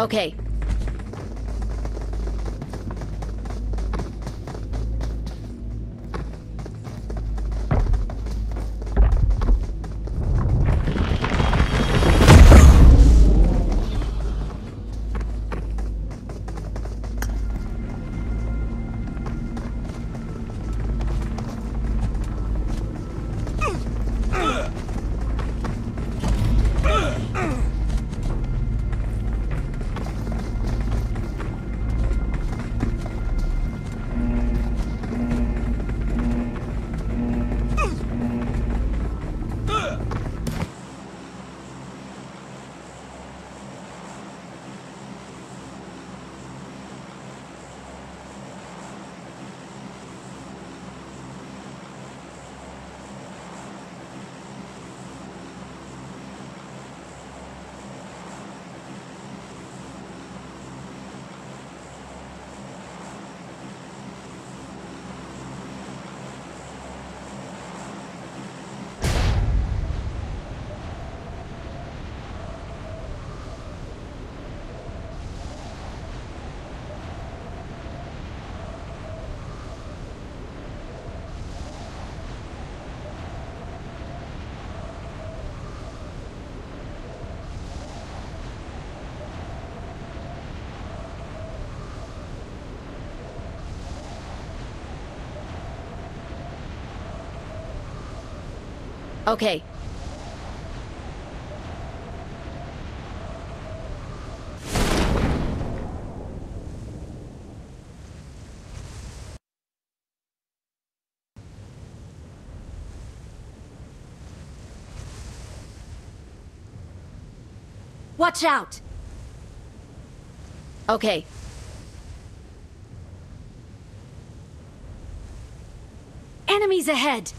Okay. Okay. Watch out! Okay. Enemies ahead!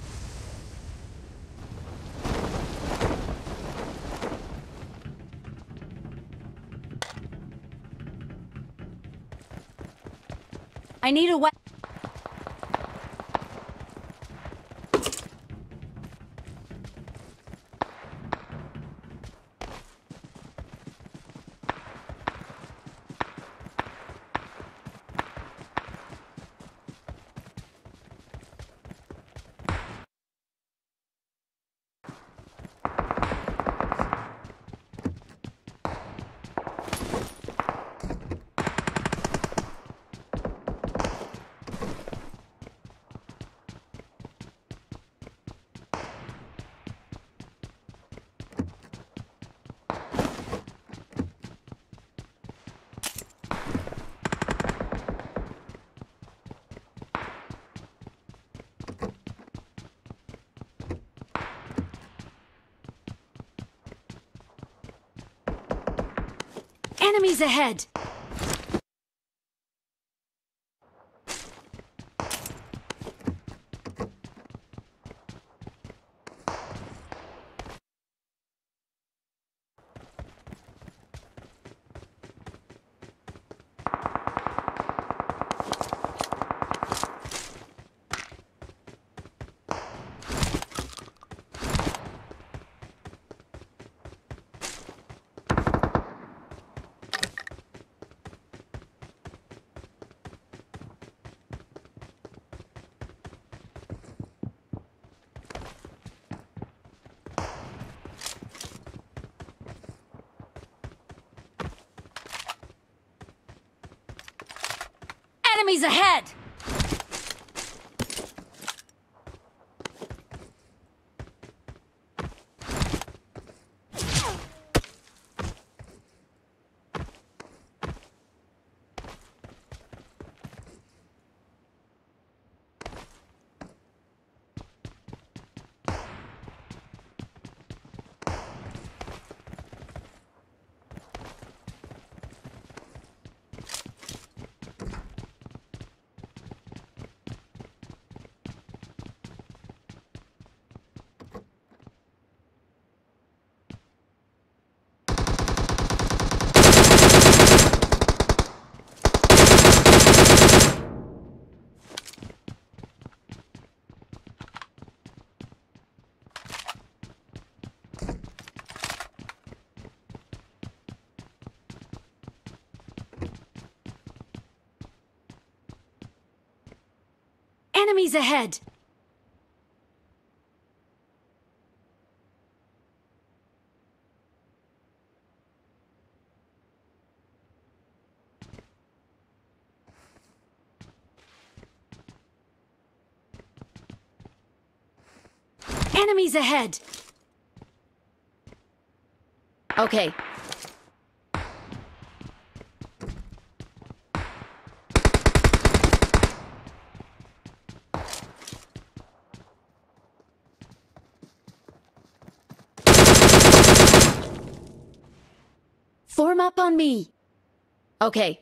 I need a weapon. Enemies ahead! Enemies ahead! Enemies ahead! Okay. Form up on me. Okay.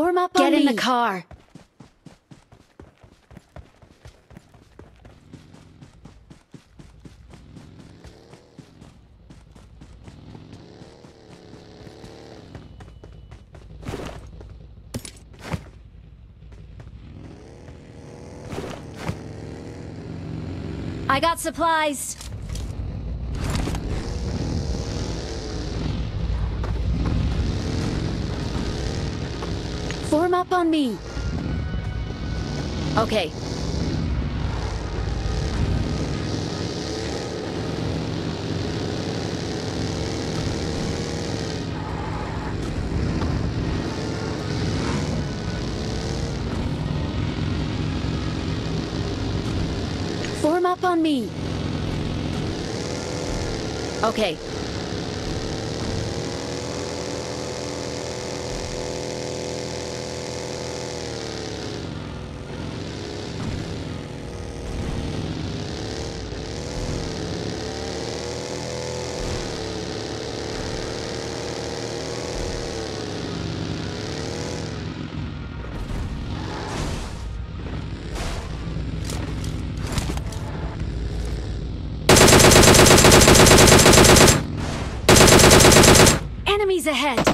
Form up Get in me. the car. I got supplies. Form up on me. Okay. Form up on me. Okay. Ahead!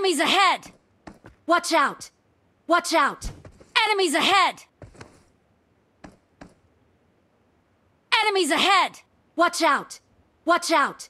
Enemies ahead! Watch out! Watch out! Enemies ahead! Enemies ahead! Watch out! Watch out!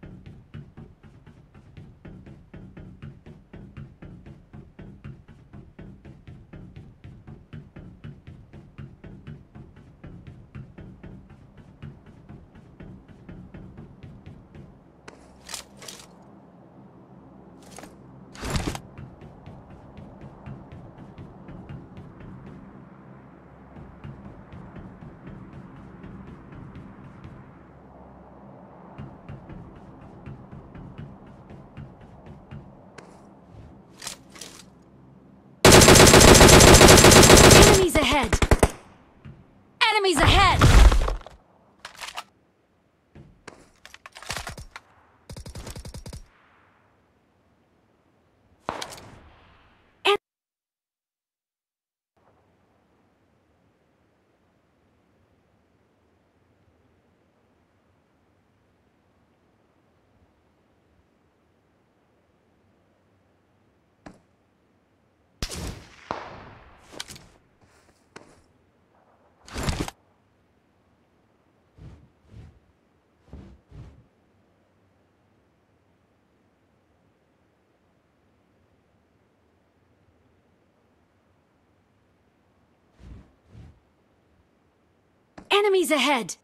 Enemies ahead!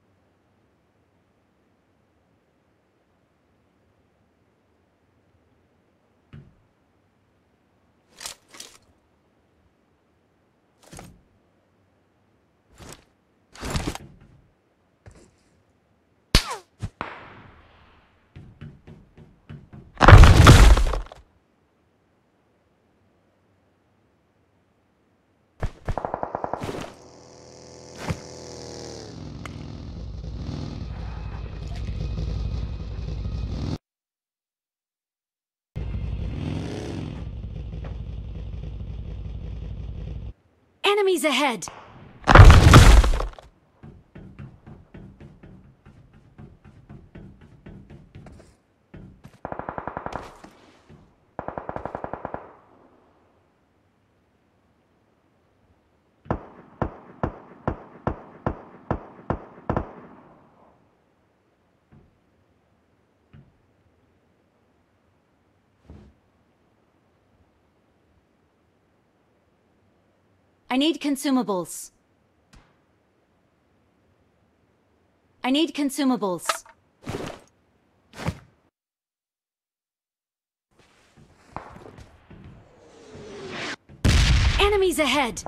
Enemies ahead! I need consumables. I need consumables. Enemies ahead!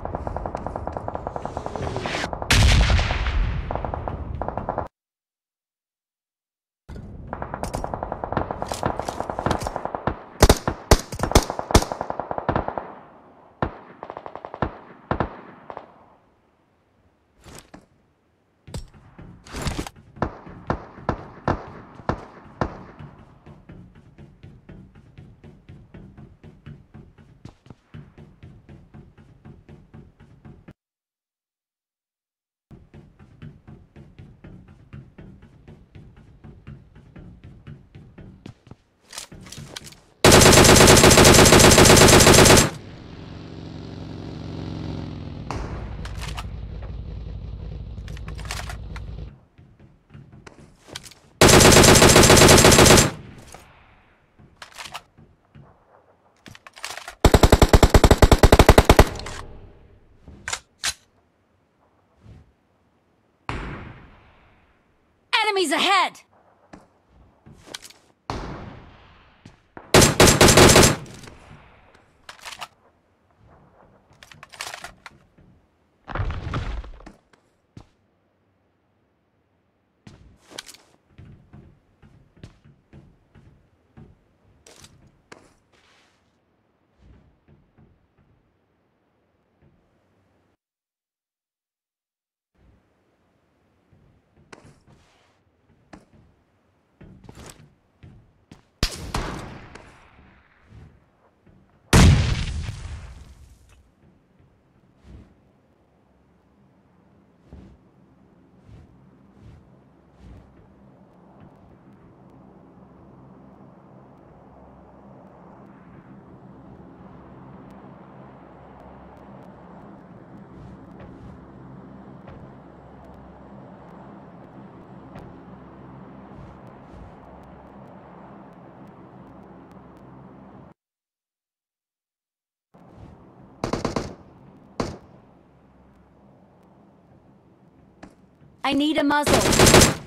Ahead! I need a muzzle.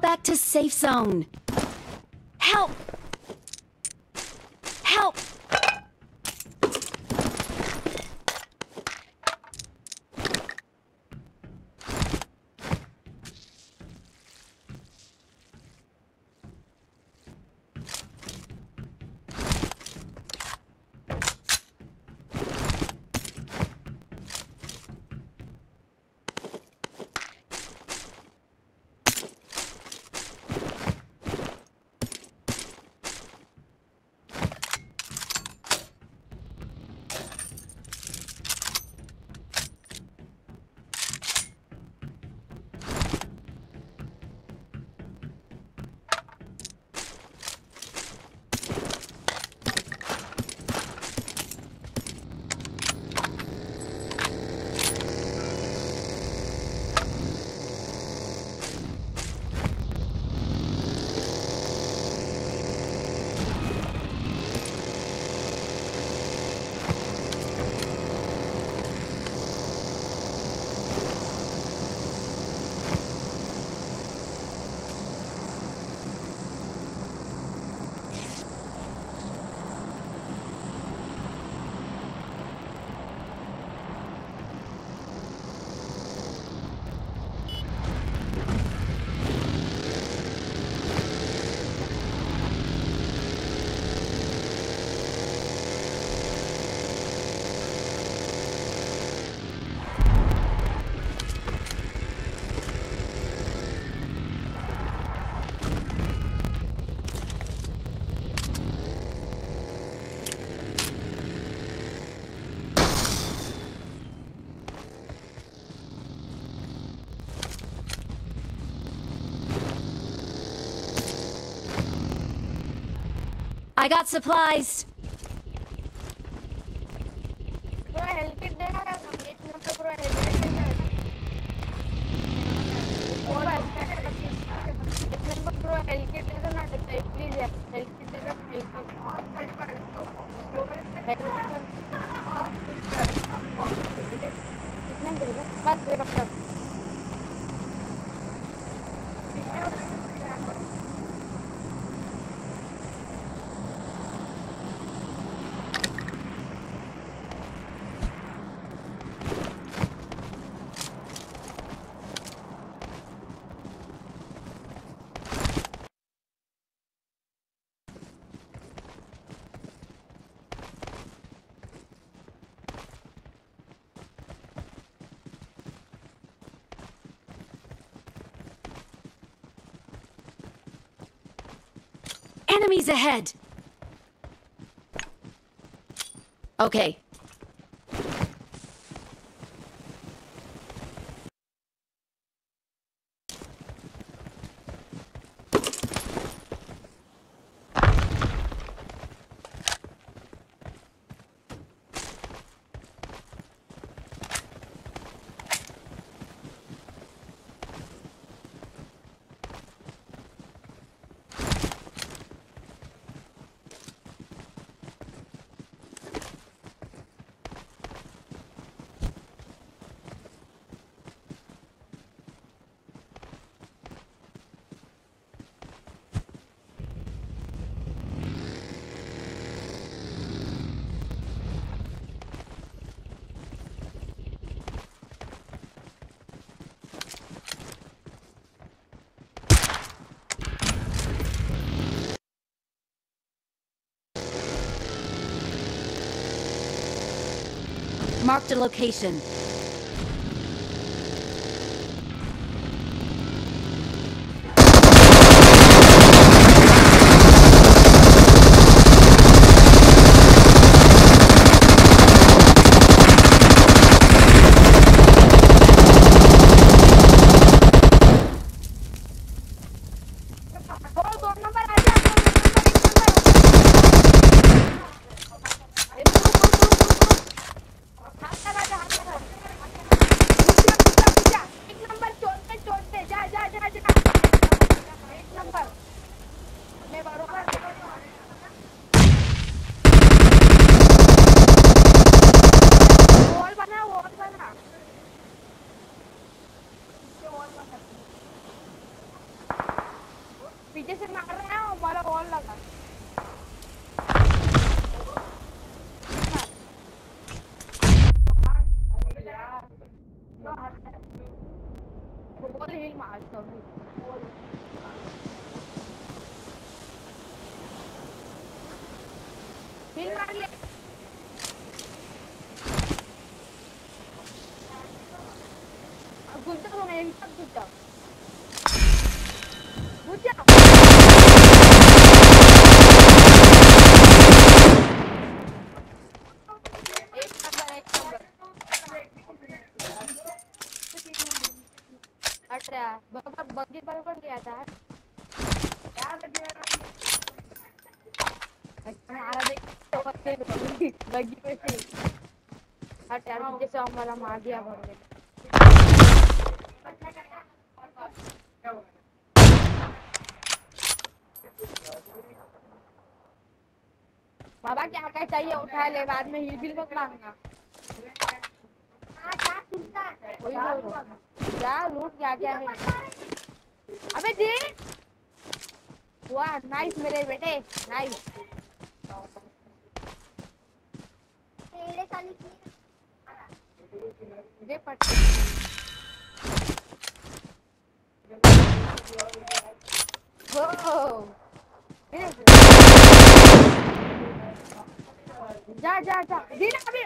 Back to safe zone. I got supplies. Enemies ahead! Okay, marked a location. लिया था हमारा देख तो पे से हट यार पीछे से हमारा मार दिया भर बाबा क्या क्या चाहिए? उठा ले बाद में हिल बिल मत मांगना क्या लूट क्या क्या है अबे जी! वाह नाइस मेरे बेटे नाइस दे पट जा जा जा। दिन अभी।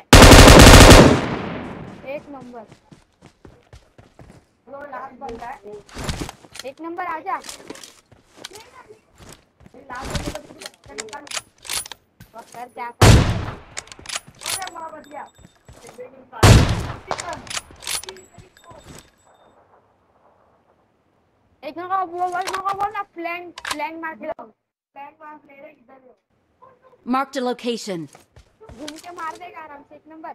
एक नंबर। एक नंबर आ जा। कर क्या कर एक नंबर वो वो ना वो ना प्लान प्लान मार के लो। प्लान मार ले रहे इधर मार्क द लोकेशन घूम के मार देगा आराम से एक नंबर।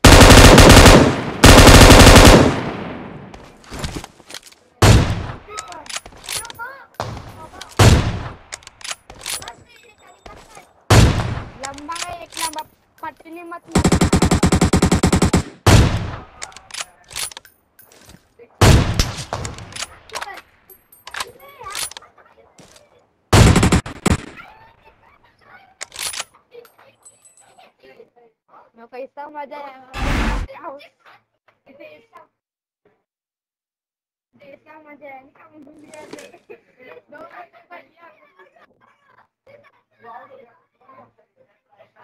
लंबा है एक लंबा पटनी मत मेरे। को इतना मज़ा आया। मज़ा आया हम घूम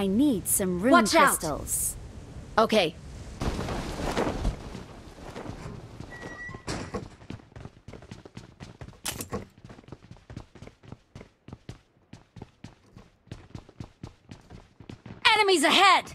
I need some rune Watch out. crystals. Okay. Enemies ahead!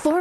Form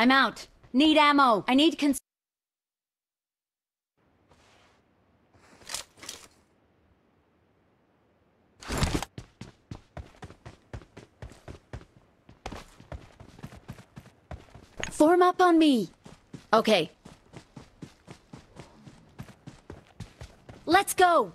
I'm out. Need ammo. I need cons- Form up on me. Okay. Let's go.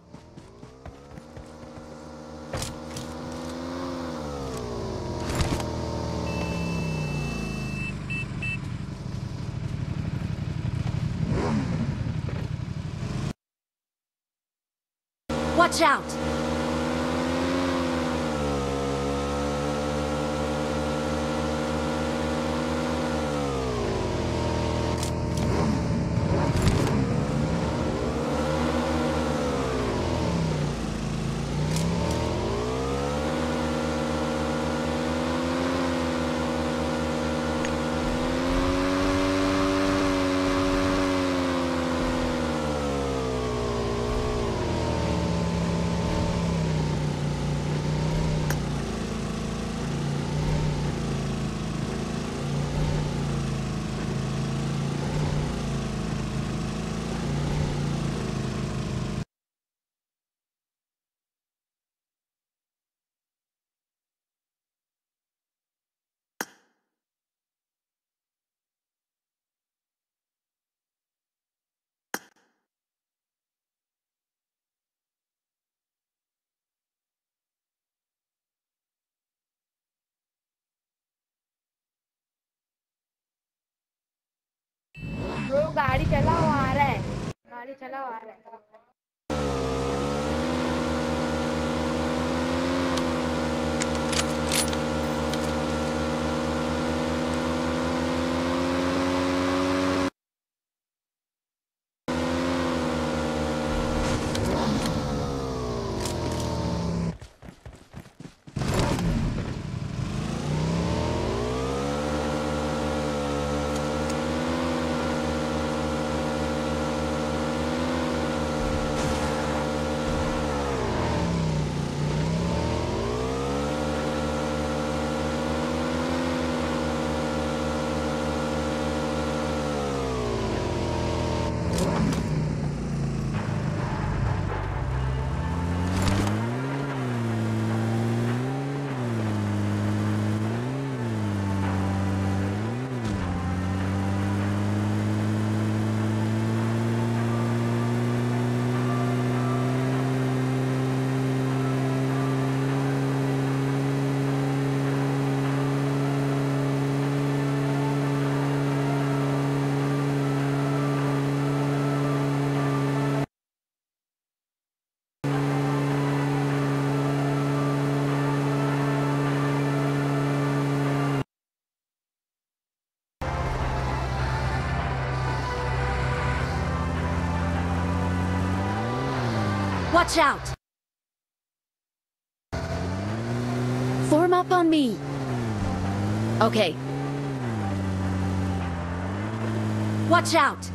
Watch out! गाड़ी चलाओ आ रहा है। गाड़ी चलाओ आ रहा है। Watch out! Form up on me. Okay. Watch out!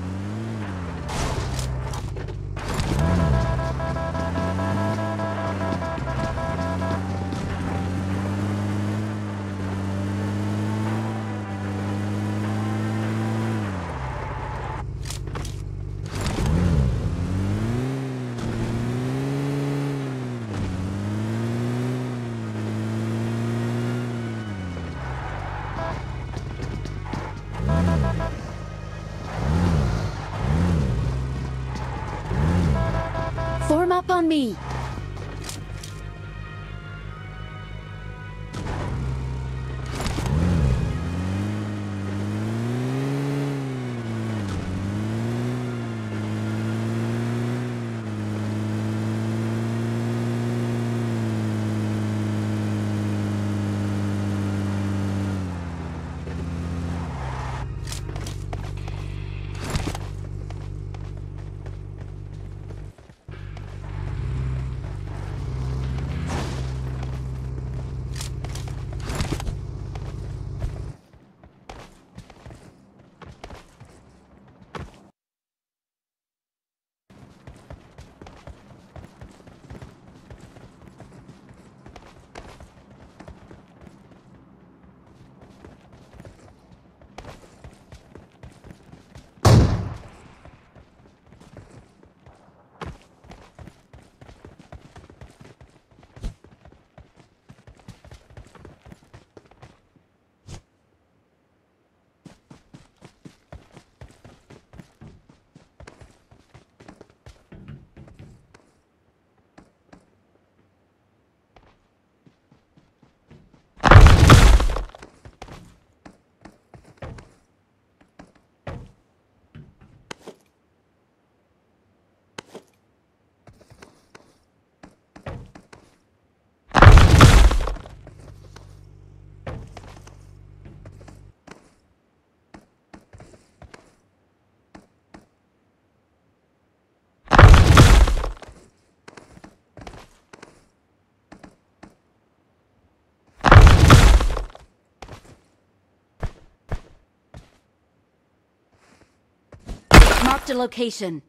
Up on me. Marked a location.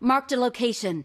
Marked a location.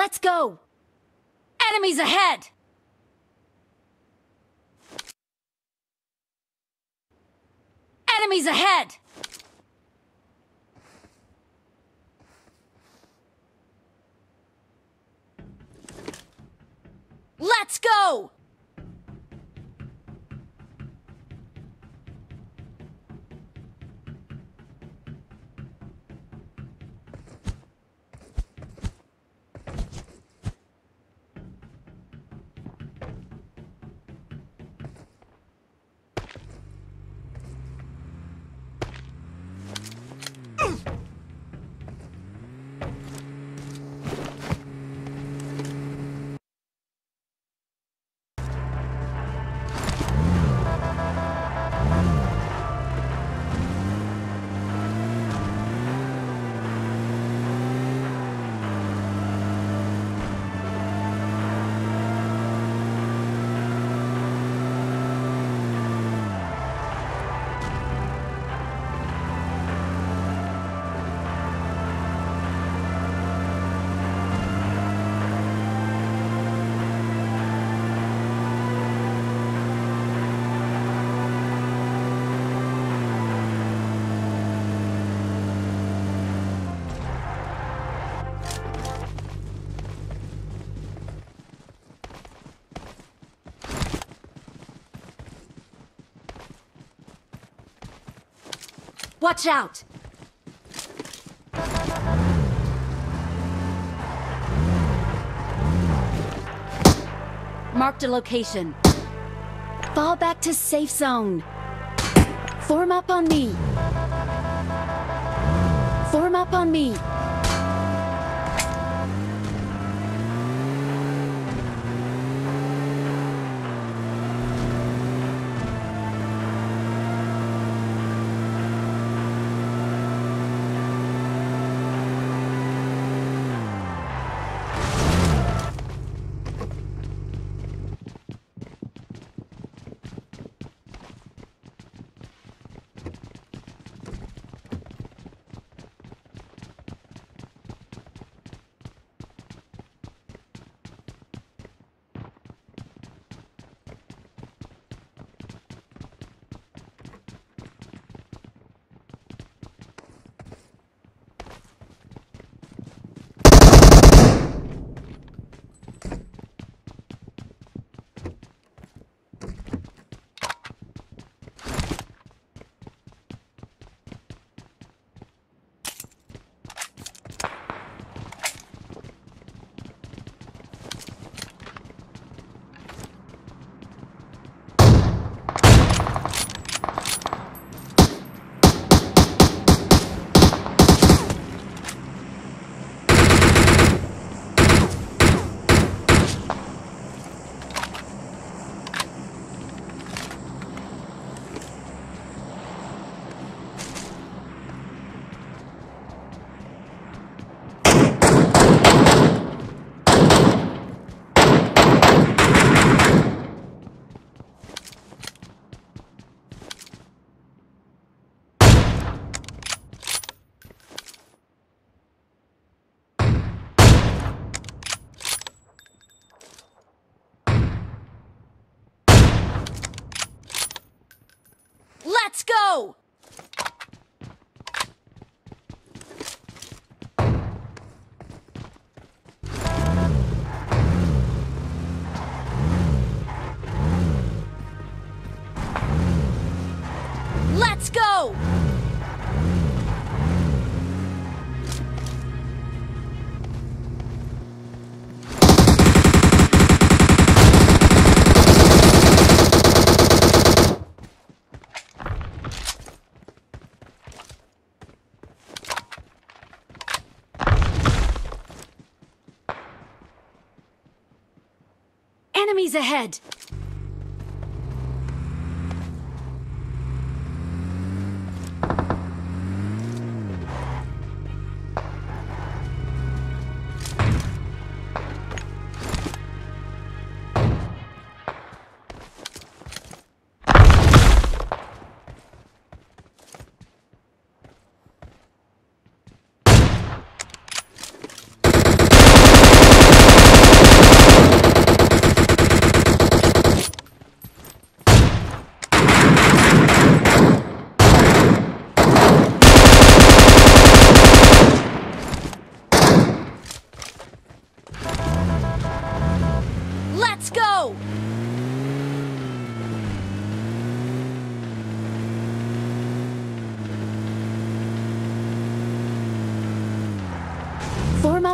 Let's go! Enemies ahead! Enemies ahead! Let's go! Watch out! Marked a location. Fall back to safe zone. Form up on me. Form up on me. Enemies ahead!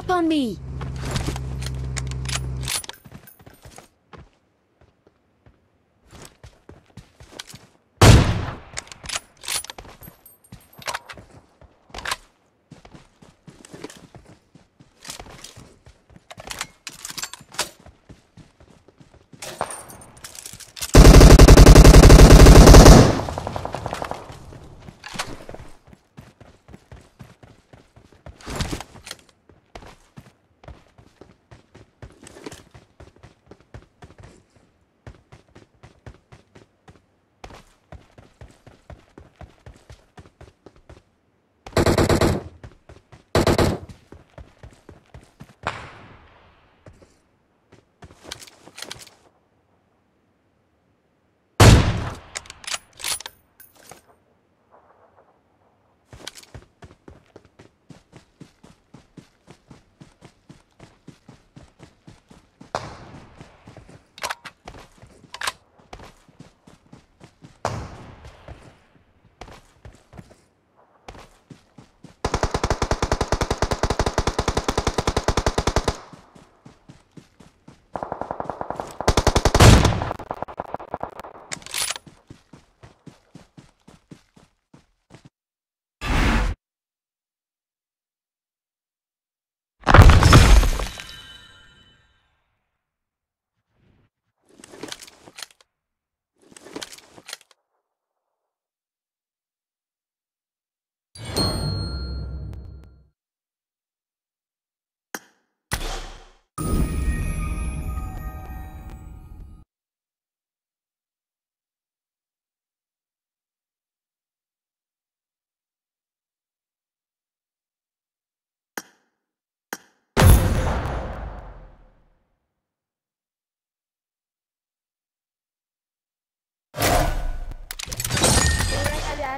Up on me.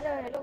claro,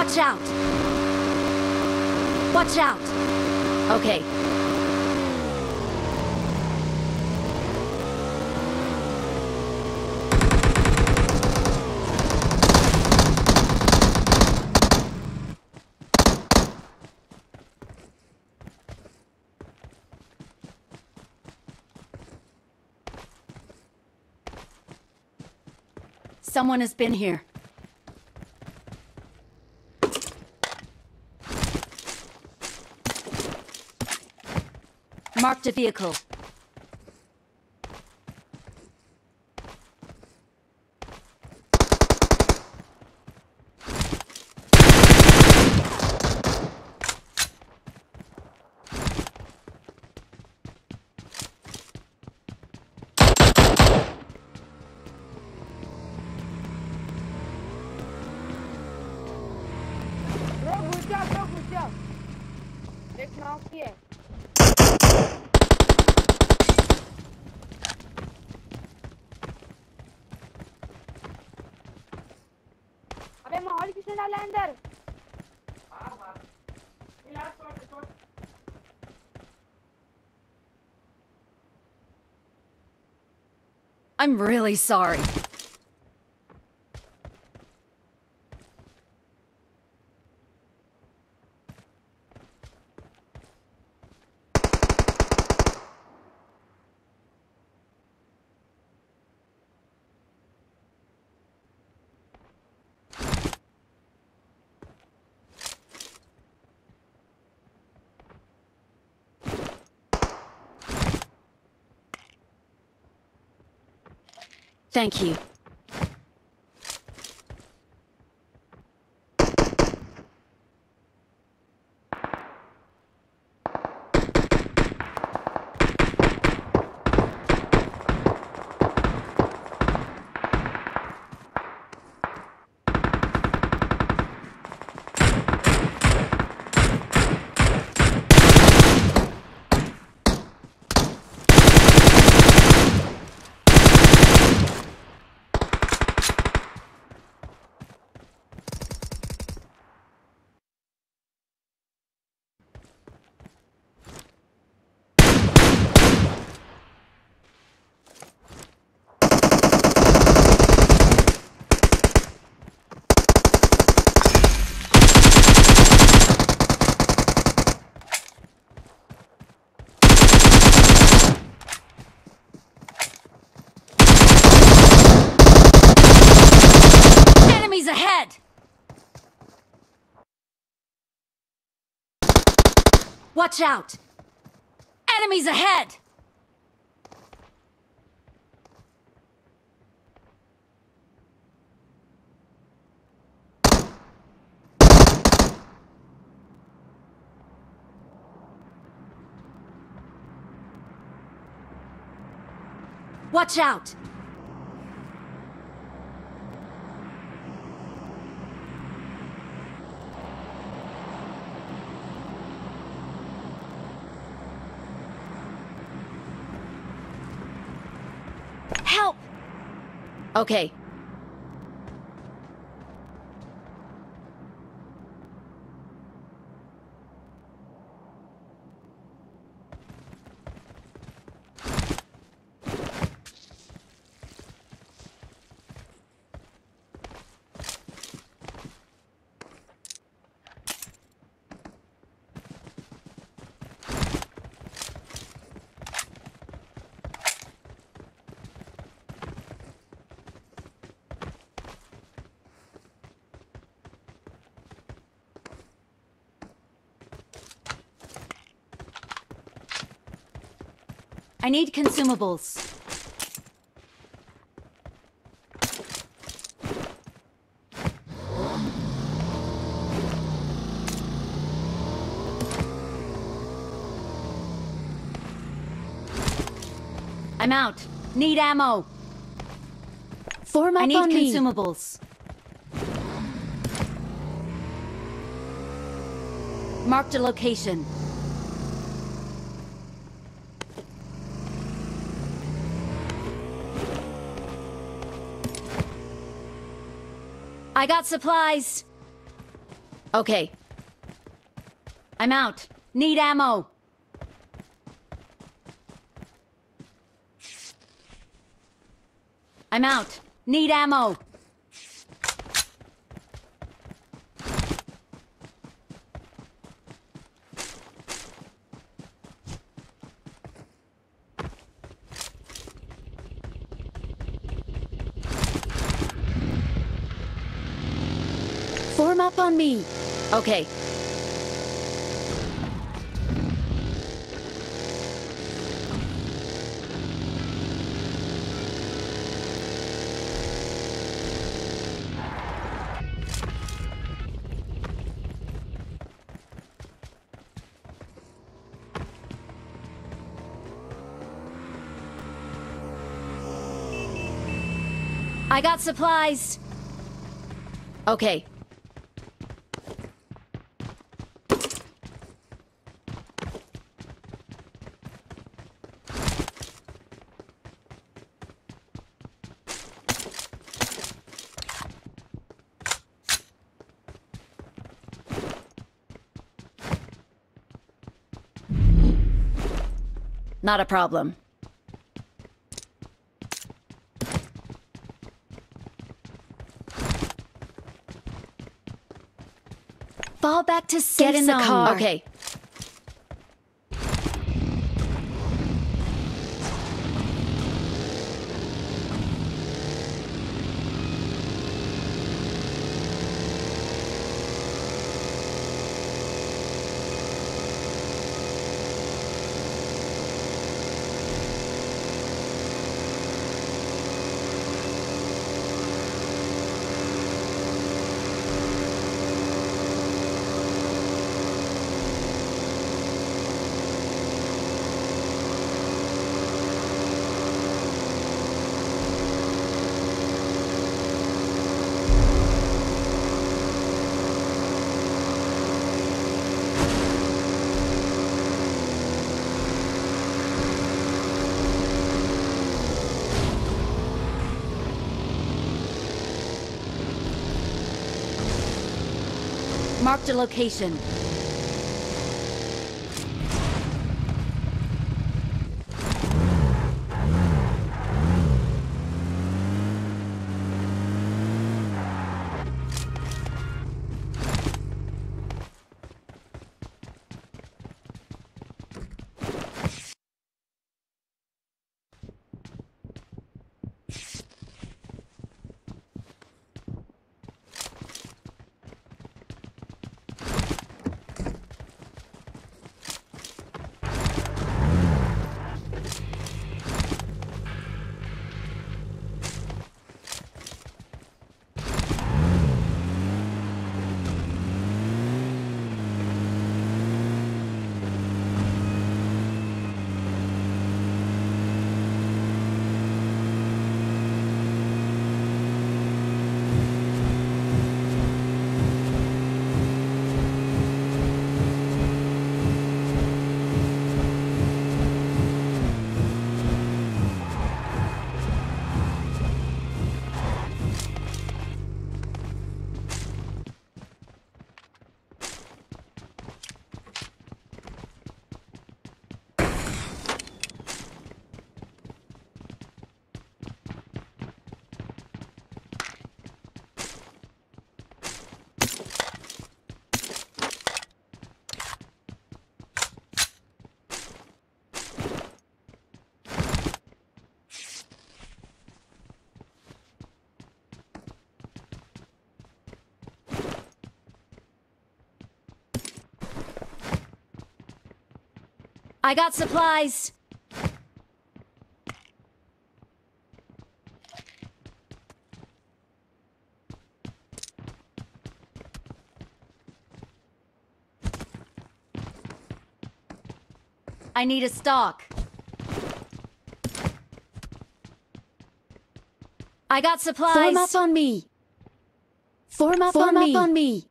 Watch out! Watch out! Okay. Someone has been here. Marked a vehicle. I'm really sorry. Thank you. Enemies ahead! Watch out! Enemies ahead! Watch out! Okay. I need consumables. I'm out. Need ammo. Form up I need on me. consumables. Marked a location. I got supplies. Okay. I'm out. Need ammo. I'm out. Need ammo. Form up on me. Okay. I got supplies. Okay. Not a problem. Fall back to safe Get in the car. Okay. Marked a location. I got supplies. I need a stock. I got supplies. Form up on me. Form up Form on up me. on me.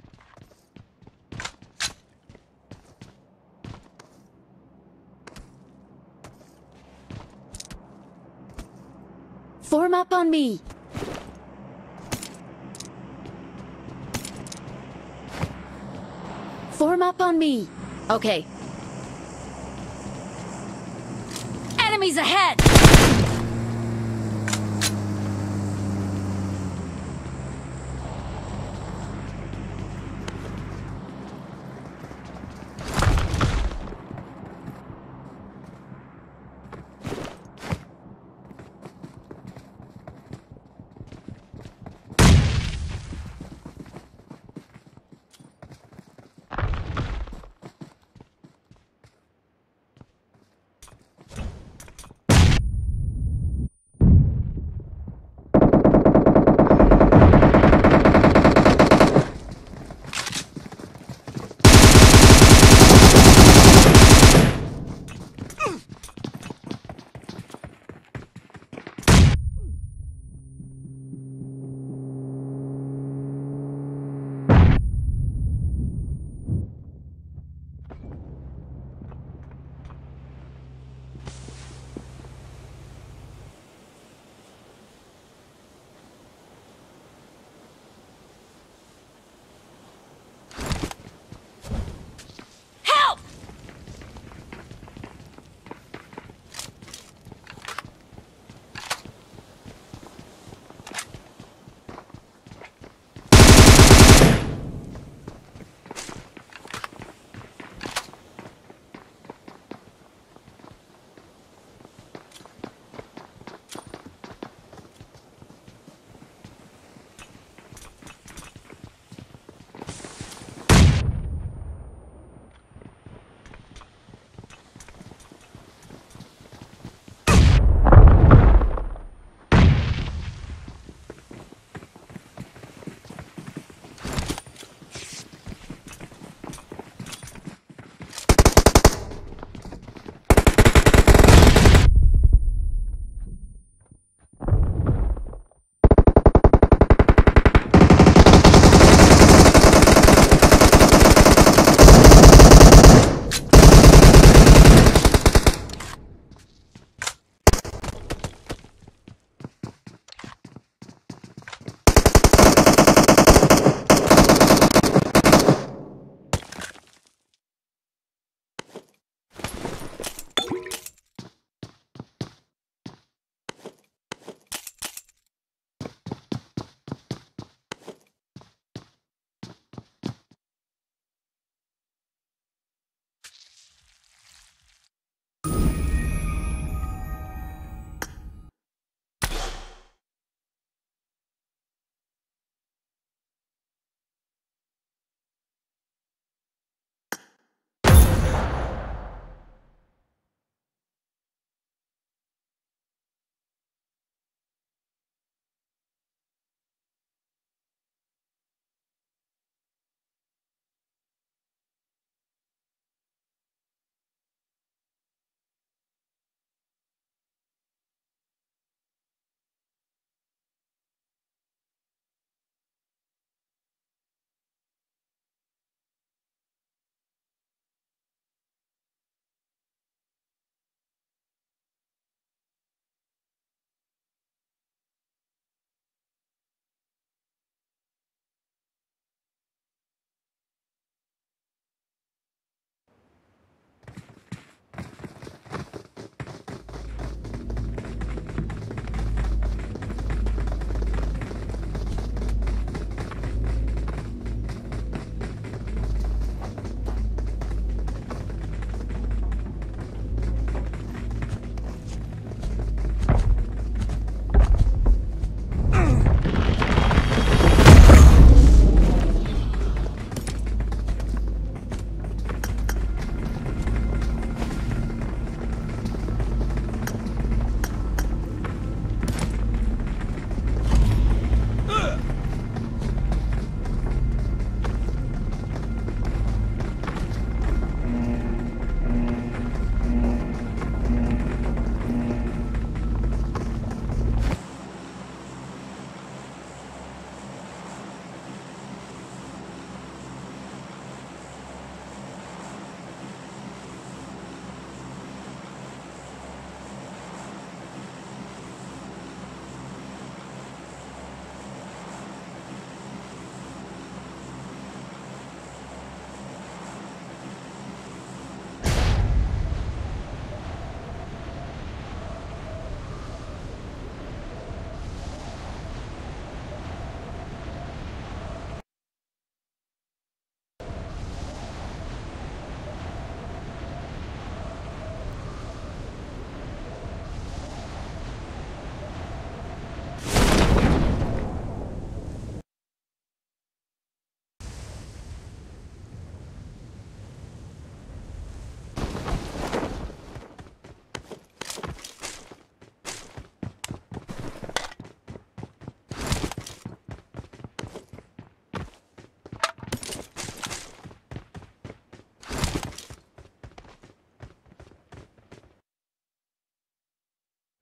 Form up me. Form up on me. Okay. Enemies ahead!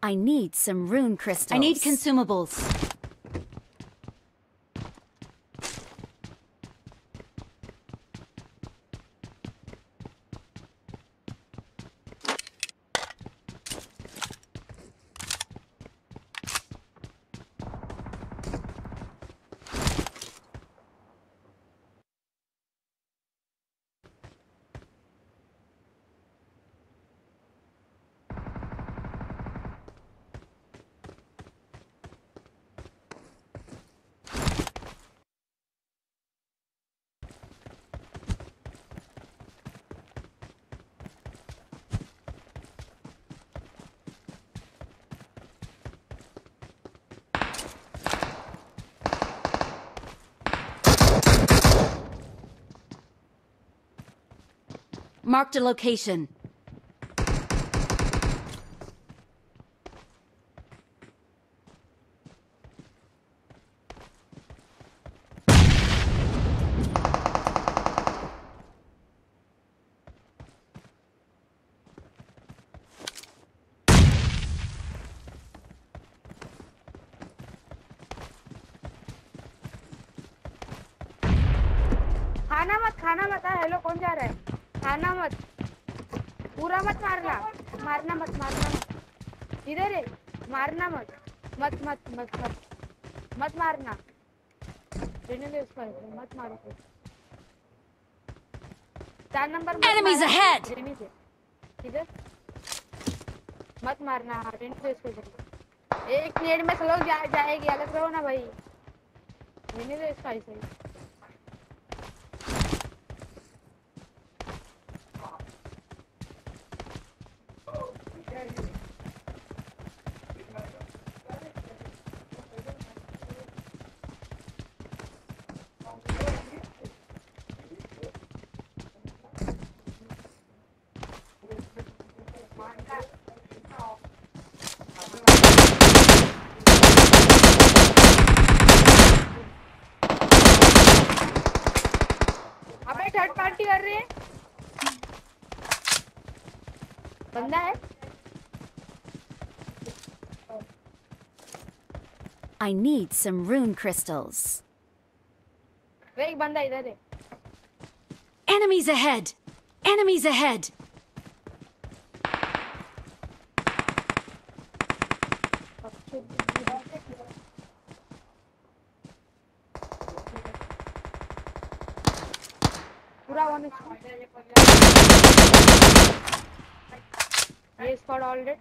I need some rune crystals. I need consumables. Marked a location. enemies ahead! मत मारना हार्टिन को तो इसको जल्दी। एक minute में सलो जाएगी अलग रहो ना भाई। मैंने तो इसका I need some rune crystals. वे एक बंदा इधर है Enemies ahead! Enemies ahead! पूरा वन ये स्क्वाड ऑलरेडी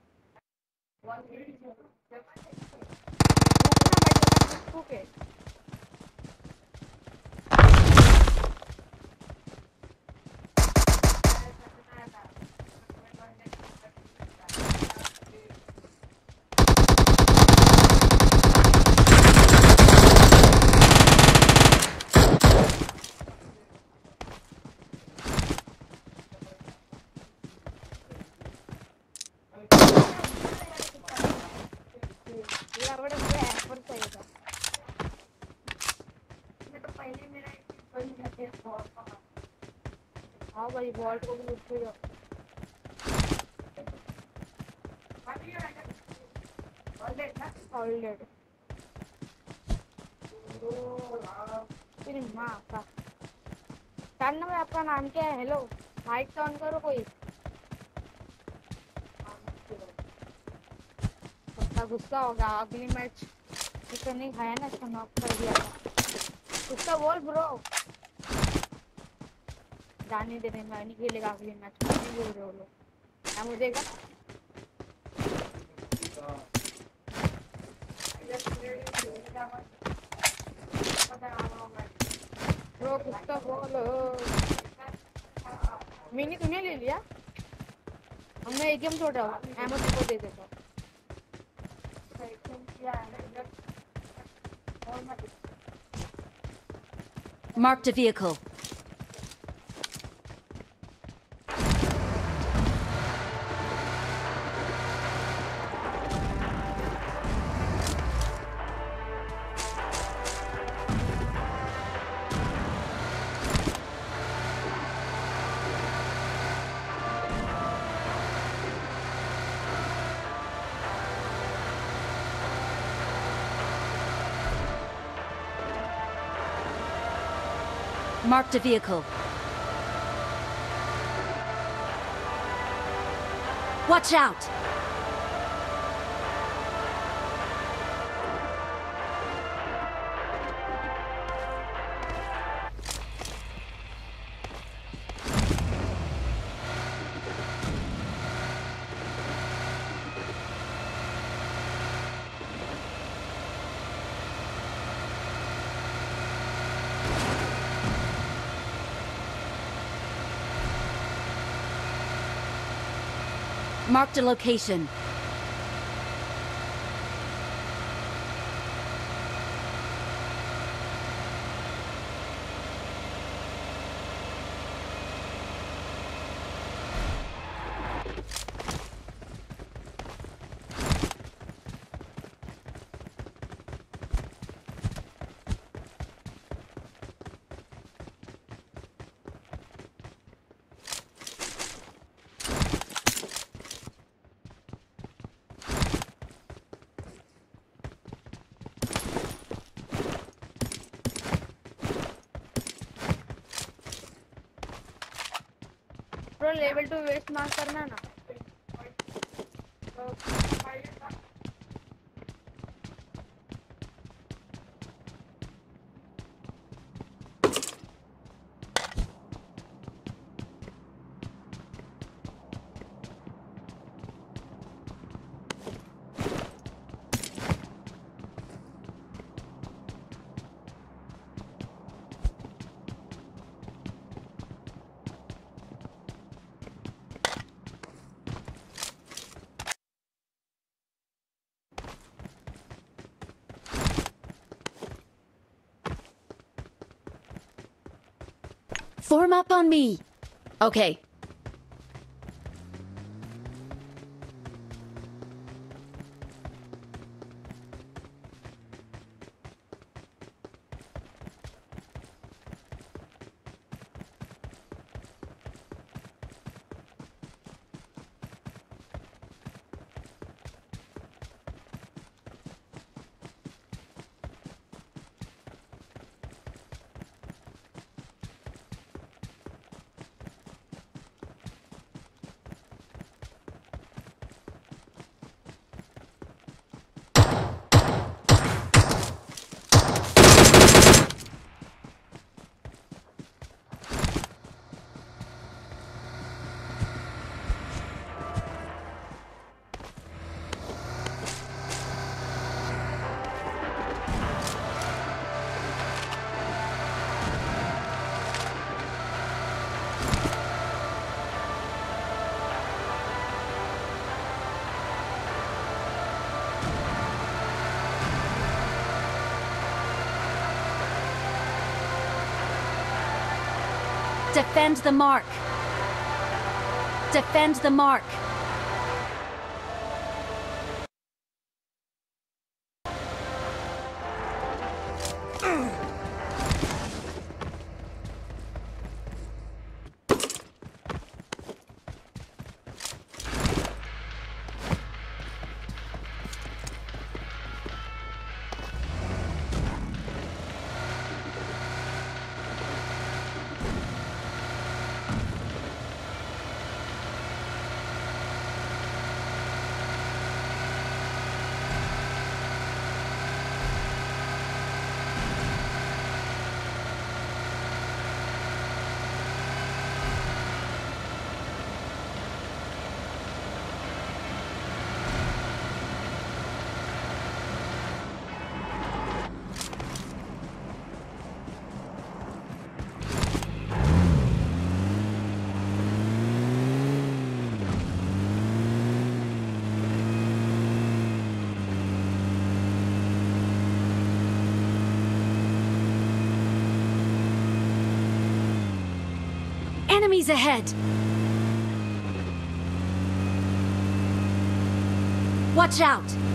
आपका नाम क्या है? हेलो माइक तो ऑन करो कोई। पक्का गुस्सा होगा। अगली मैच चिकन नहीं खाया ना इसको नॉक कर दिया गुस्सा बोल ब्रो जाने दे रहे मैं नहीं खेलेगा अगली मैच नहीं बोल रहे हो लोग। क्या मुझे का ब्रो तो बोलो। मिनी तूने ले लिया हमने एक गेम छोड़ रहा हूँ एमओ दे देता हूँ Marked a vehicle. Marked a vehicle. Watch out! Marked a location. तो वेस्ट मार करना ना. Form up on me. Okay. Defend the mark. Defend the mark. Enemies ahead! Watch out!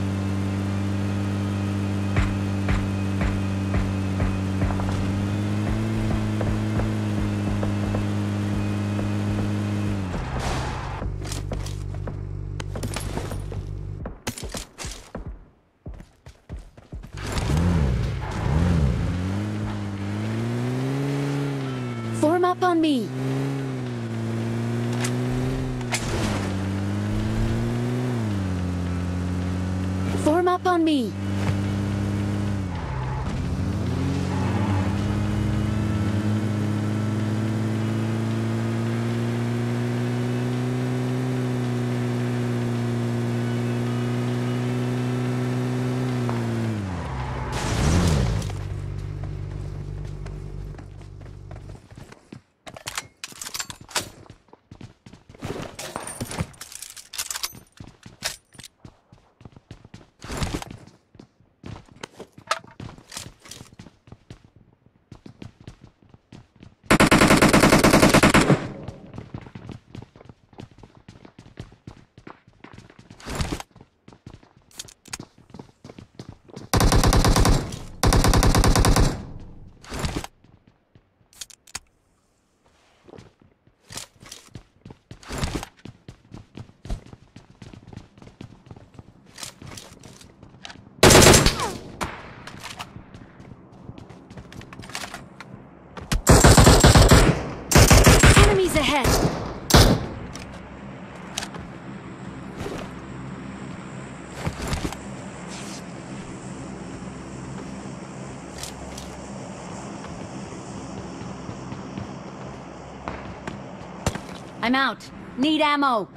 I'm out. Need ammo.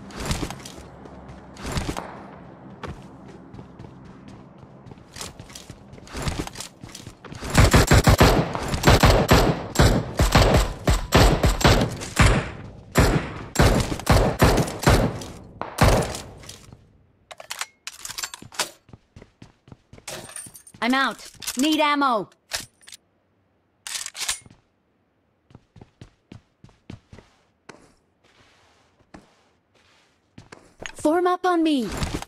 I'm out. Need ammo. Form up on me.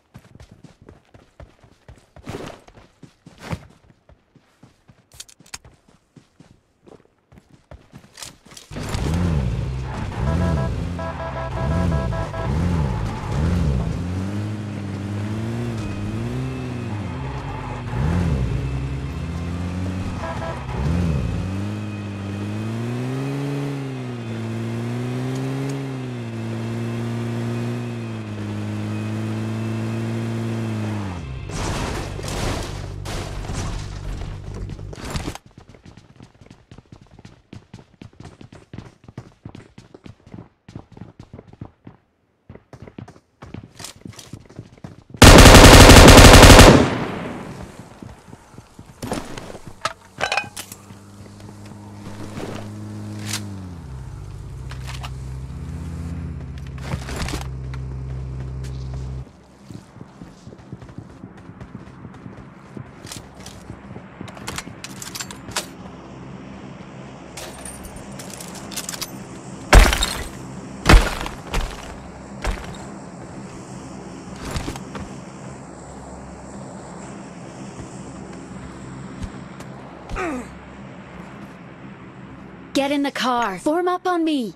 Get in the car. Form up on me.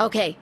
Okay.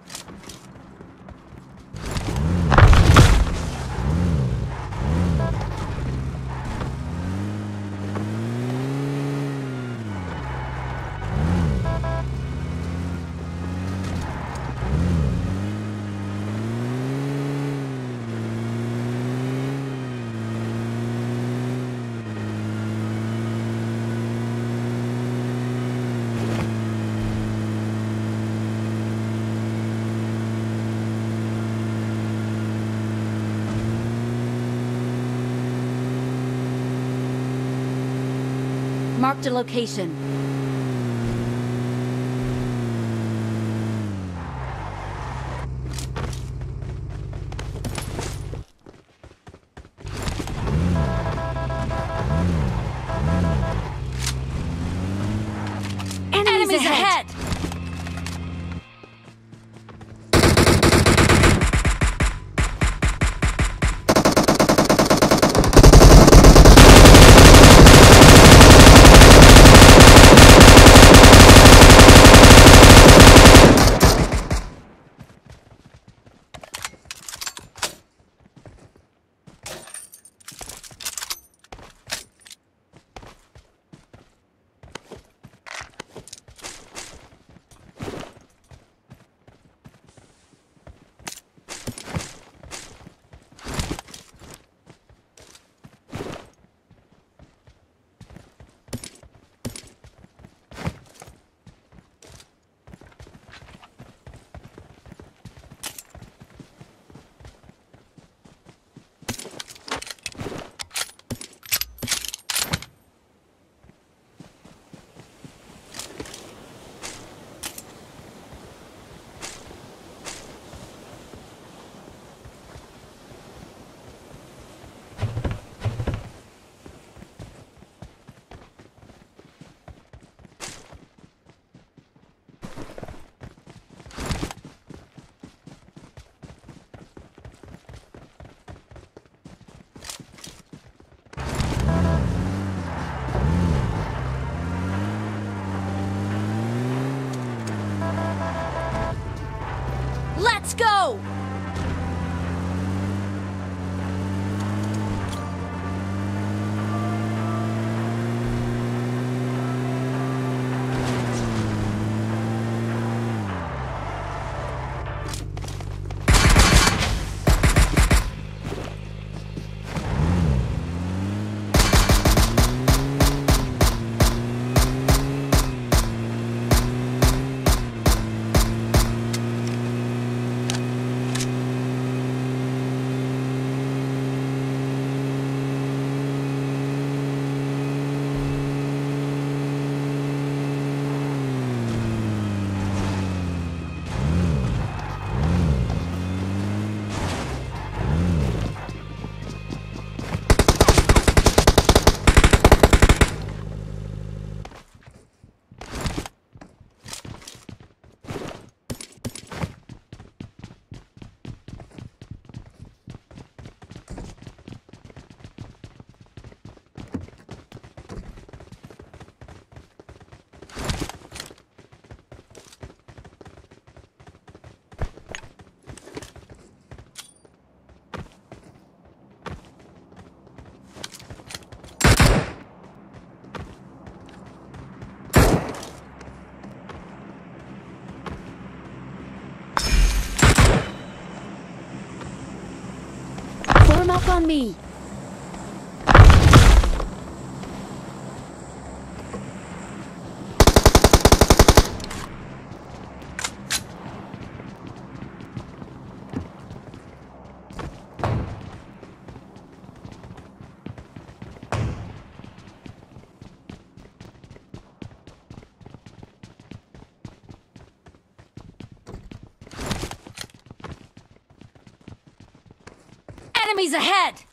Marked a location. Me! Enemies ahead!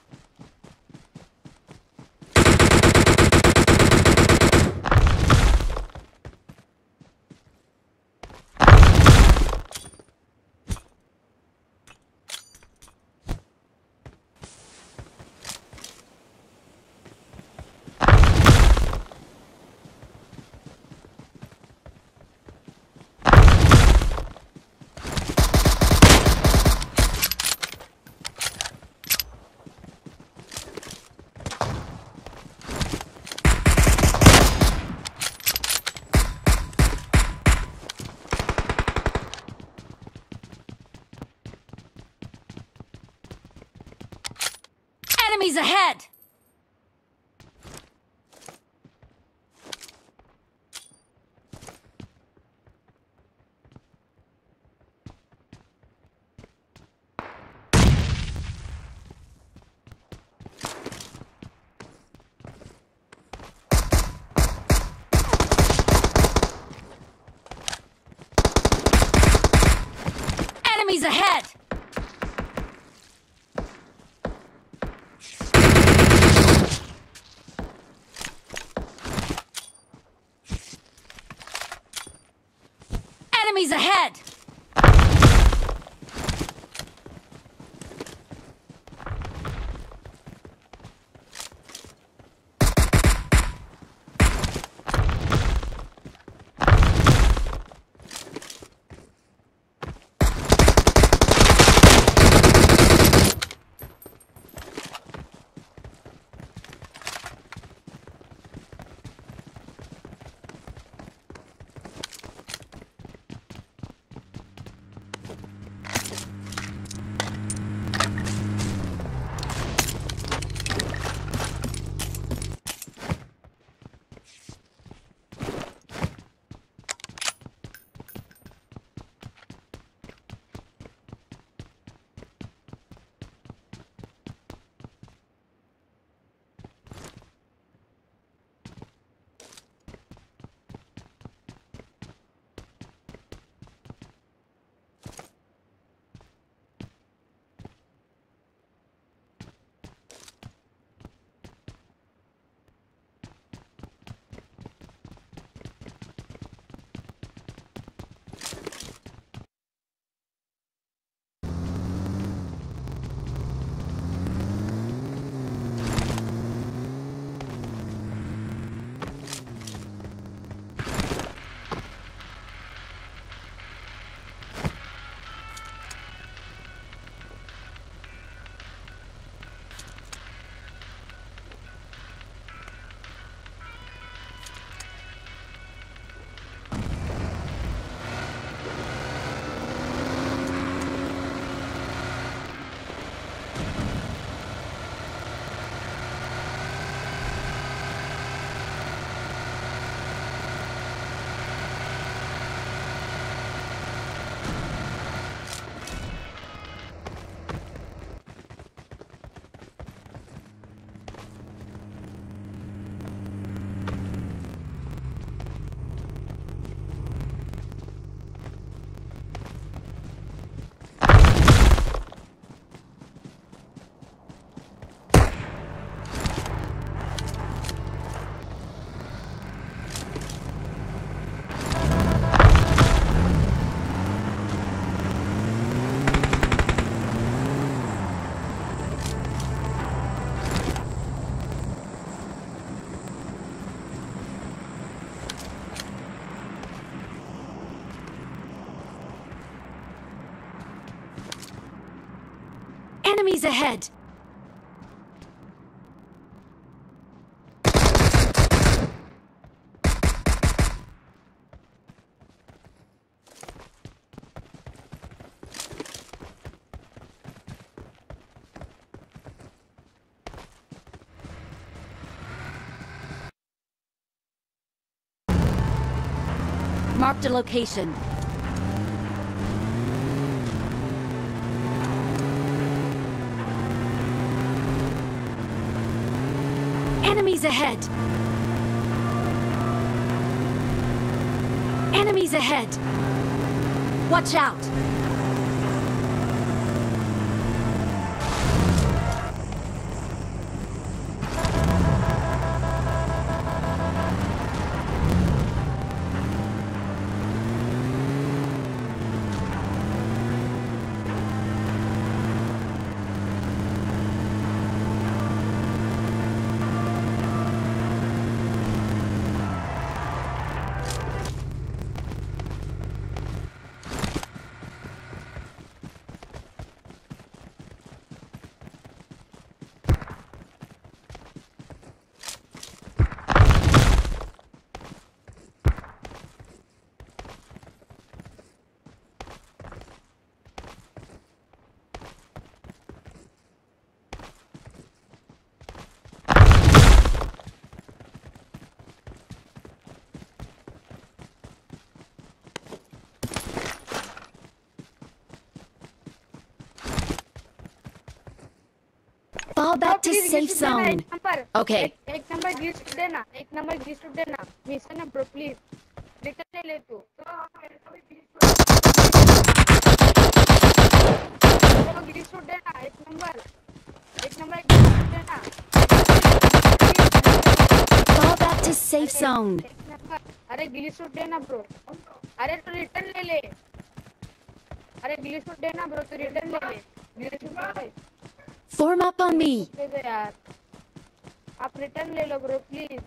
Enemies ahead! Enemies ahead! Marked a location. Enemies ahead! Enemies ahead! Watch out! Please, safe zone. एक number Okay. एक, number gift देना एक number gift देना mission bro please return ले ले तू gift देना एक नंबर एक नंबर गिफ्ट देना back to safe zone. एक नंबर अरे देना ब्रो अरे तू रिटर्न ले ले अरे गिफ्ट देना ब्रो तू रिटर्न ले ले Form up on me. यार। आप रिटर्न ले लो ब्रो प्लीज़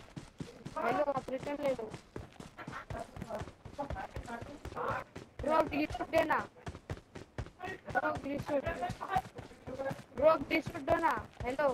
हेलो आप रिटर्न ले लो। ब्रो ग्लिच देना। ब्रो ग्लिच ब्रो ग्लिच दो ना। हेलो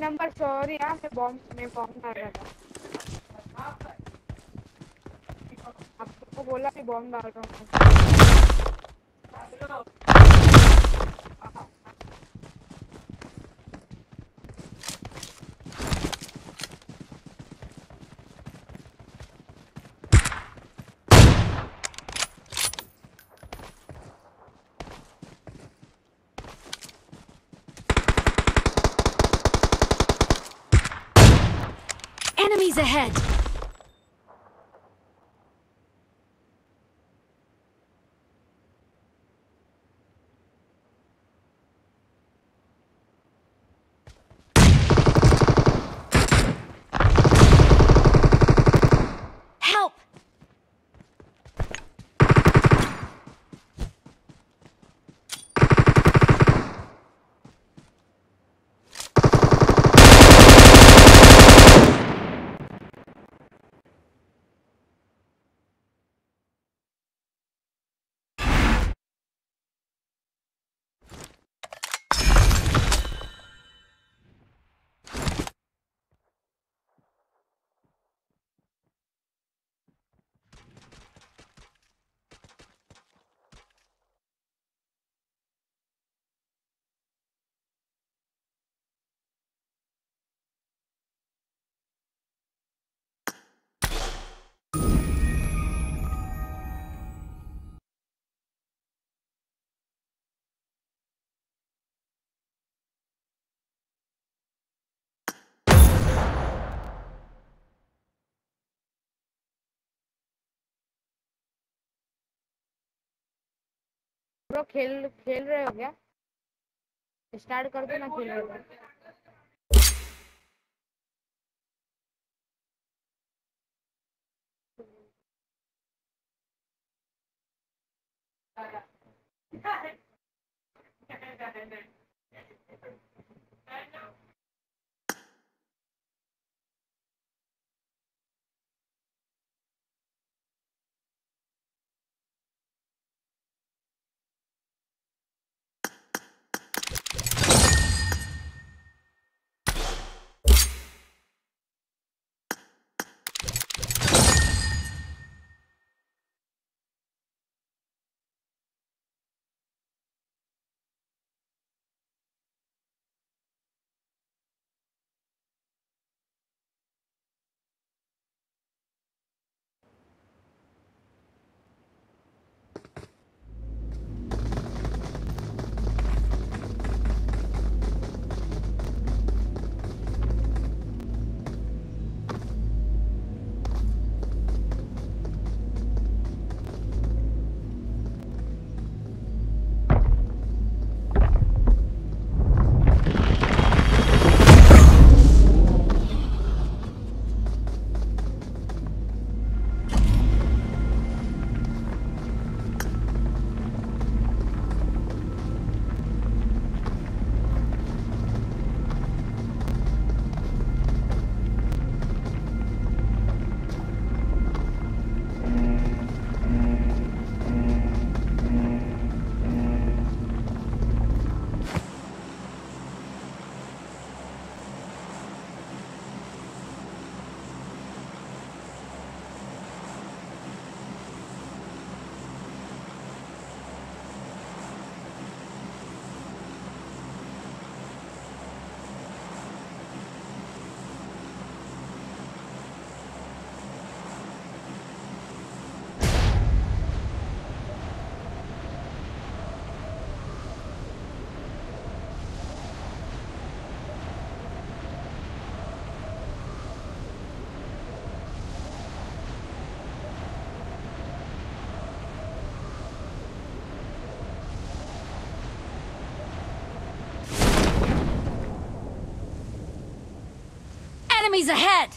नंबर सॉरी यार मैं बॉम्ब मैं बॉम्ब डाल रहा था। आपको बोला कि बॉम्ब डाल रहा हूँ। Ahead! ब्रो खेल खेल रहे हो क्या? स्टार्ट कर दो ना खेल रहे हो Enemies ahead!